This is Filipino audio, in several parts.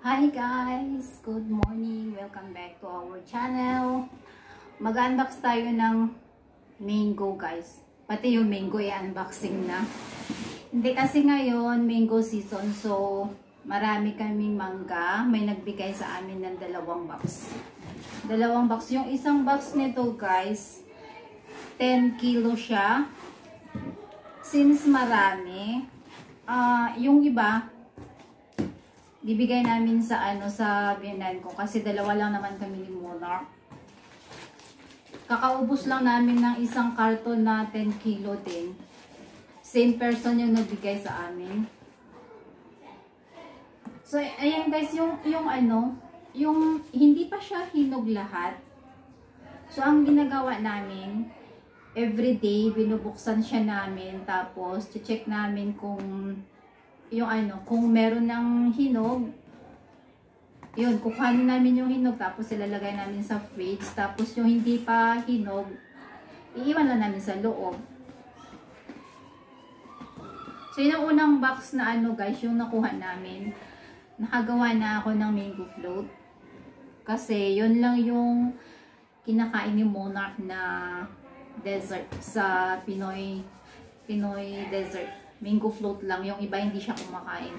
Hi guys! Good morning! Welcome back to our channel. Mag-unbox tayo ng mango guys. Pati yung mango i-unboxing na. Hindi kasi ngayon mango season so marami kaming mangga. May nagbigay sa amin ng dalawang box. Dalawang box. Yung isang box nito guys 10 kilo siya. Since marami, uh, yung iba bibigay namin sa ano sa biyanan ko kasi dalawa lang naman kami ni Monarch. Kakaubos lang namin ng isang karton na 10 kilo din. Same person yung nagbigay sa amin. So, ayan guys, yung, yung ano, yung hindi pa siya hinog lahat. So, ang ginagawa namin, everyday, binubuksan siya namin. Tapos, check namin kung yung ano, kung meron ng hinog, yun, kukuhanin namin yung hinog, tapos ilalagay namin sa fridge, tapos yung hindi pa hinog, iiwan lang namin sa loob. So, yun ang unang box na ano guys, yung nakuha namin. Nakagawa na ako ng mango float. Kasi, yun lang yung kinakain ni Monarch na dessert sa Pinoy Pinoy dessert mango float lang. Yung iba hindi siya kumakain.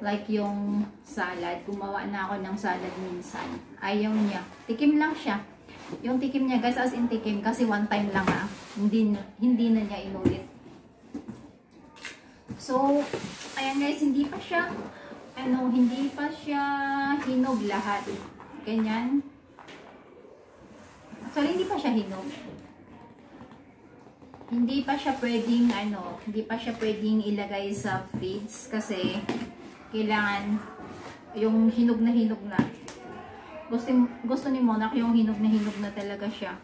Like yung salad. Gumawa na ako ng salad minsan. Ayaw niya. Tikim lang siya. Yung tikim niya guys as in tikim kasi one time lang ah. Hindi, hindi na niya inulit. So, ayan guys, hindi pa siya ano, hindi pa siya hinog lahat. Ganyan. Actually, hindi pa siya hinog hindi pa siya pwedeng ano, hindi pa siya pwedeng ilagay sa fridge kasi kailangan yung hinog na hinog na. Gusto, gusto ni Monarch yung hinog na hinog na talaga siya.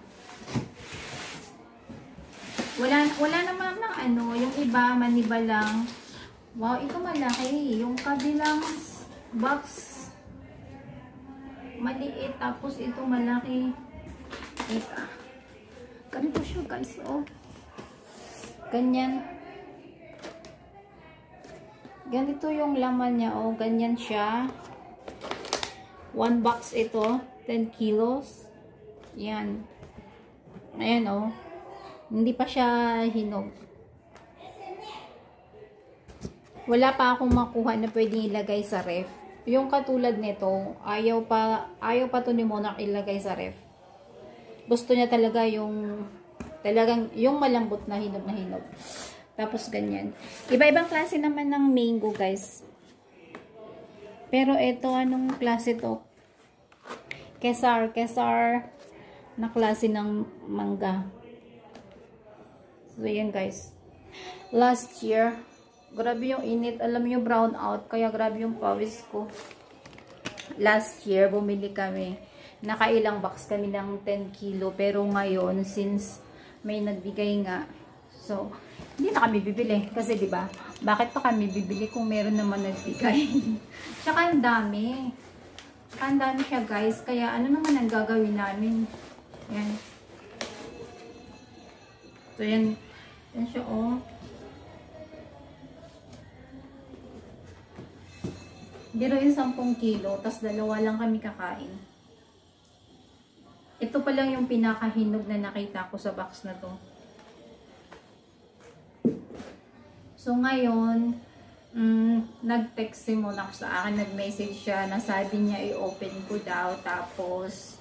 Wala, wala naman ng ano, yung iba maniba lang. Wow, ito malaki. Yung kabilang box maliit tapos ito malaki. Ito. Ganito siya guys, oh. Ganyan. Ganito yung laman niya. Oh, ganyan siya. One box ito. 10 kilos. Yan. Ayan, oh. Hindi pa siya hinog. Wala pa akong makuha na pwedeng ilagay sa ref. Yung katulad nito, ayaw pa, ayaw pa to ni Monarch ilagay sa ref. Gusto niya talaga yung Talagang yung malambot na hinog na hinog. Tapos ganyan. Iba-ibang klase naman ng mango, guys. Pero ito, anong klase to? Kesar. Kesar na klase ng mangga. So, yan guys. Last year, grabe yung init. Alam niyo brown out. Kaya grabe yung pawis ko. Last year, bumili kami. Nakailang box kami ng 10 kilo. Pero ngayon, since may nagbigay nga. So, hindi na kami bibili. Kasi, di ba bakit pa kami bibili kung meron naman nagbigay? Tsaka, ang dami. Ang dami siya, guys. Kaya, ano naman ang gagawin namin? Yan. So, yan. Yan siya, oh. Biro yung 10 kilo, tas dalawa lang kami kakain. Ito pa lang yung pinakahinog na nakita ko sa box na to. So, ngayon, mm, nag-text si Monak sa akin, nag-message siya na sabi niya i-open ko daw. Tapos,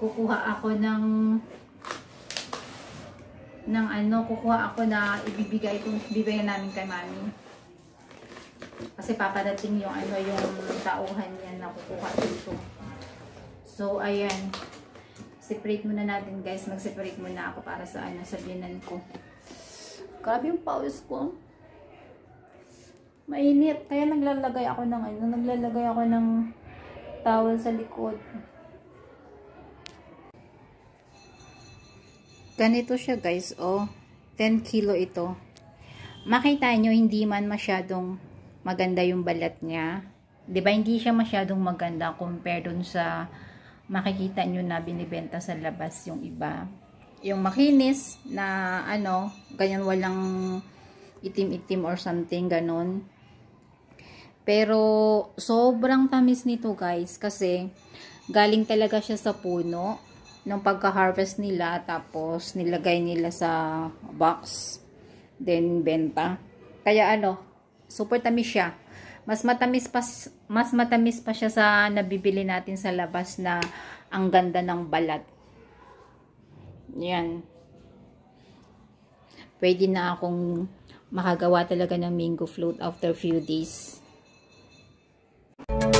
kukuha ako ng ng ano, kukuha ako na ibibigay kung bibigyan namin kay mami. Kasi paparating yung ano, yung tauhan niya na kukuha dito. So, ayan separate muna natin guys. Mag-separate muna ako para sa ano, sa binan ko. Grabe yung pawis ko. Mainit. Kaya naglalagay ako ng ano, naglalagay ako ng towel sa likod. Ganito siya guys, oh. 10 kilo ito. Makita nyo, hindi man masyadong maganda yung balat niya. 'Di ba Hindi siya masyadong maganda compare dun sa makikita nyo na binibenta sa labas yung iba. Yung makinis na ano, ganyan walang itim-itim or something, ganon. Pero sobrang tamis nito guys kasi galing talaga siya sa puno nung pagka-harvest nila tapos nilagay nila sa box then benta. Kaya ano, super tamis siya. Mas matamis pa, mas matamis pa siya sa nabibili natin sa labas na ang ganda ng balat. Yan. Pwede na akong makagawa talaga ng mango float after few days. Music